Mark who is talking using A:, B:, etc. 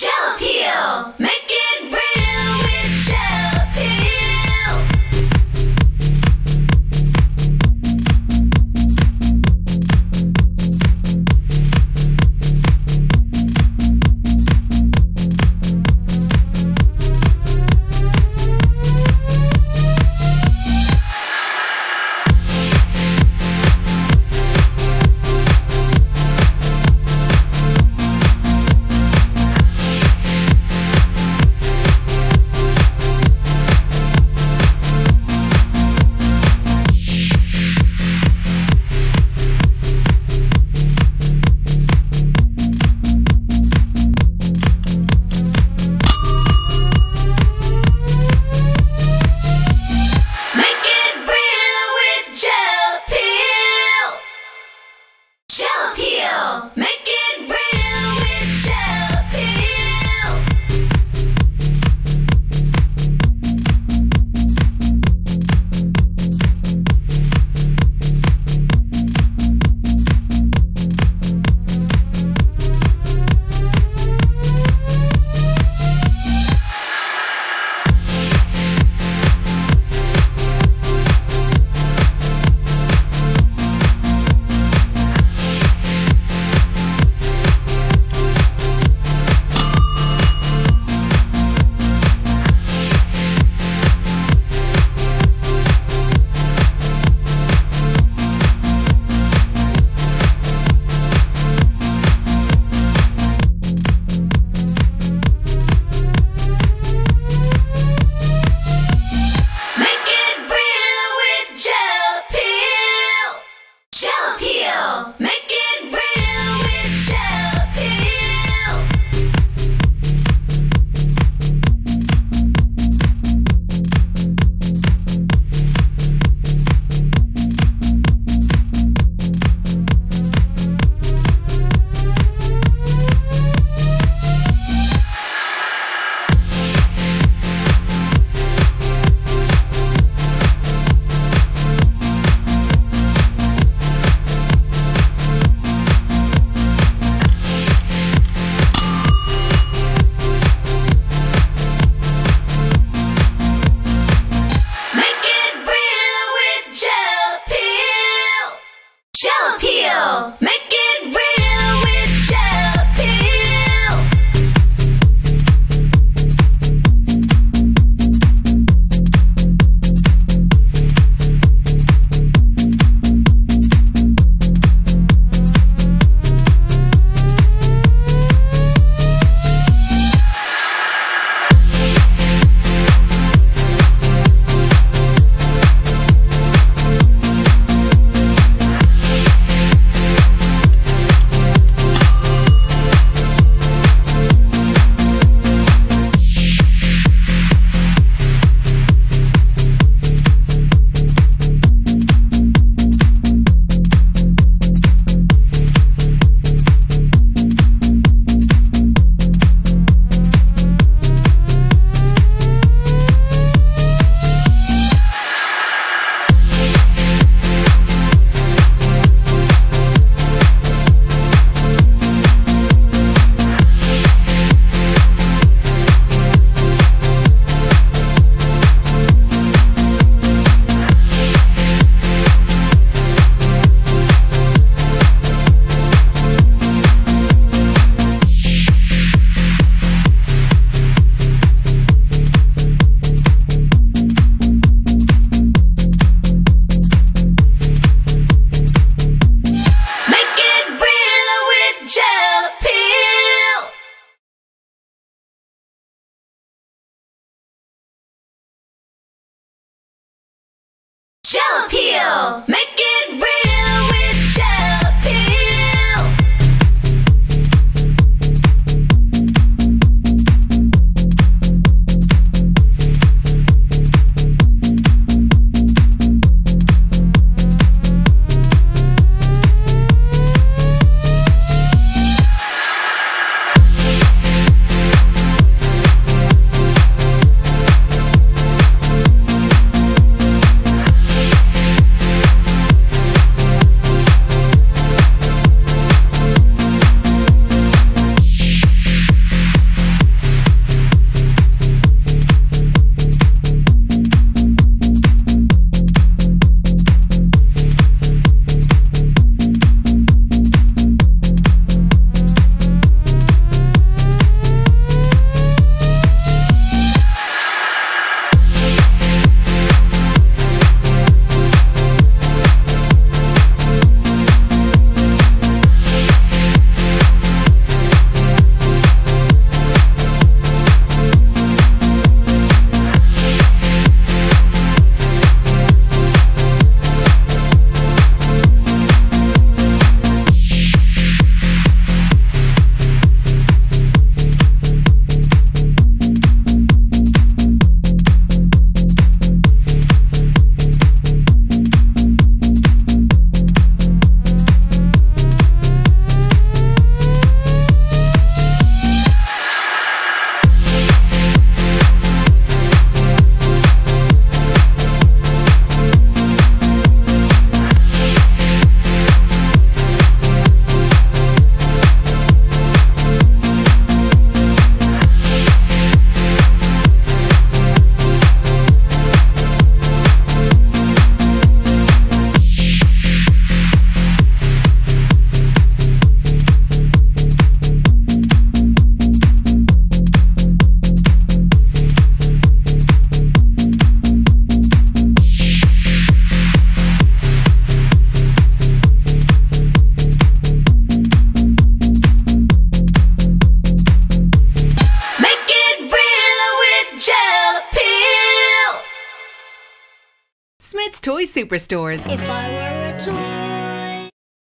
A: Gel real Peel. Make toy superstores.
B: If I were a toy